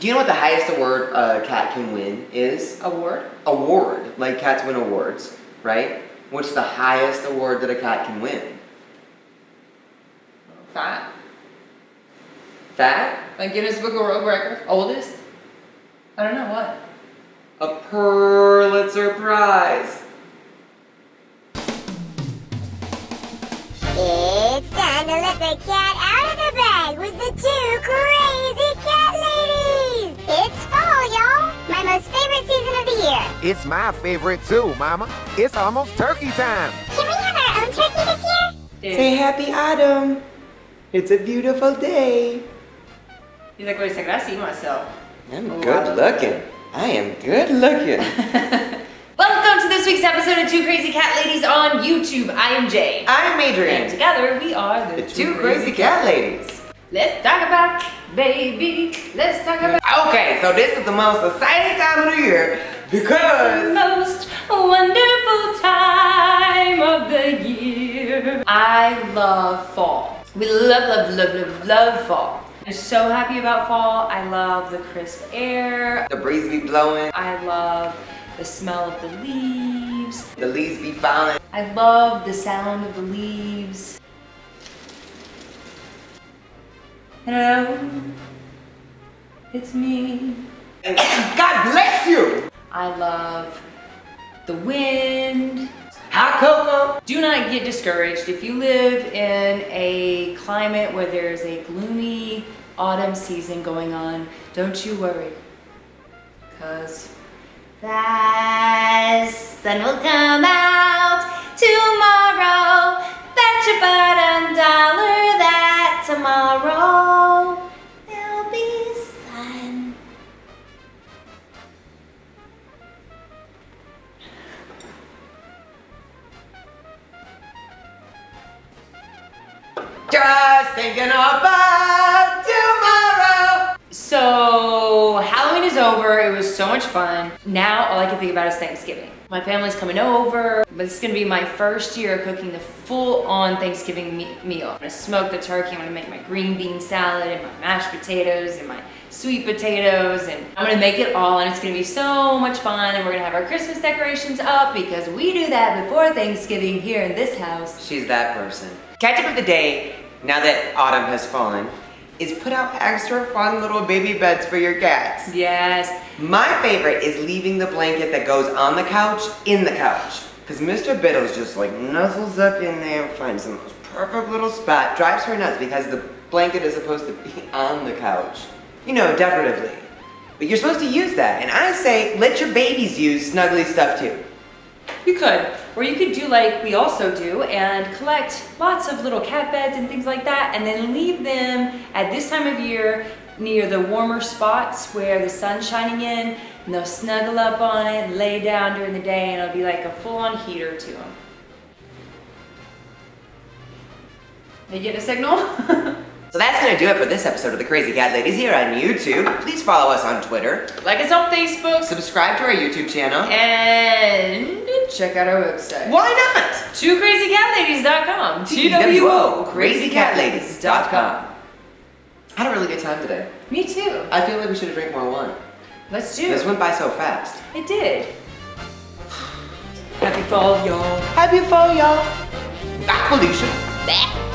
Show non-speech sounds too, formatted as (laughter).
Do you know what the highest award a cat can win is? Award? Award. Like cats win awards, right? What's the highest award that a cat can win? Fat. Fat? Like Guinness Book of World Records? Oldest? I don't know what. A Purlitzer Prize. It's time to let the cat out of the bag with the two crazy It's my favorite too, Mama. It's almost turkey time. Can we have our own turkey this year? Say happy autumn. It's a beautiful day. He's like, wait a second, I see myself. I'm Oh, good wow. looking. I am good looking. (laughs) Welcome to this week's episode of Two Crazy Cat Ladies on YouTube. I am Jay. I'm And together we are the, The two crazy cat ladies. Let's talk about baby. Let's talk about Okay, so this is the most exciting time of the year the because most wonderful time of the year. I love fall. We love, love, love, love, love fall. I'm so happy about fall. I love the crisp air. the breeze be blowing, I love the smell of the leaves. the leaves be falling. I love the sound of the leaves. Hello, it's me. God bless you! I love the wind. Hot cocoa. Do not get discouraged if you live in a climate where there's a gloomy autumn season going on. Don't you worry, cause the sun will come out tomorrow. Just thinking about tomorrow. So Halloween is over. It was so much fun. Now all I can think about is Thanksgiving. My family's coming over, but it's gonna be my first year cooking the full-on Thanksgiving me- meal. I'm gonna smoke the turkey. I'm gonna make my green bean salad and my mashed potatoes and my sweet potatoes, and I'm gonna make it all, and it's gonna be so much fun. And we're gonna have our Christmas decorations up because we do that before Thanksgiving here in this house. She's that person. Catch up of the day, now that autumn has fallen, is put out extra fun little baby beds for your cats. Yes. My favorite is leaving the blanket that goes on the couch in the couch. Because Mr. Biddles just like nuzzles up in there, and finds the most perfect little spot, drives her nuts because the blanket is supposed to be (laughs) on the couch. You know, decoratively. But you're supposed to use that. And I say, let your babies use snuggly stuff too. You could. Or you could do like we also do and collect lots of little cat beds and things like that and then leave them at this time of year near the warmer spots where the sun's shining in and they'll snuggle up on it lay down during the day and it'll be like a full-on heater to them. You get a signal? (laughs) So that's gonna do it for this episode of the Crazy Cat Ladies here on YouTube. Please follow us on Twitter. like us on Facebook Subscribe to our YouTube channel. and check out our website. Why not? TwoCrazyCatLadies.com. T-W-O, crazycatladies.com. I had a really good time today. Me too. I feel like we should have drank more wine. Let's do This went by so fast. It did. Happy fall, y'all. Happy fall, y'all. Back, Felicia. Back.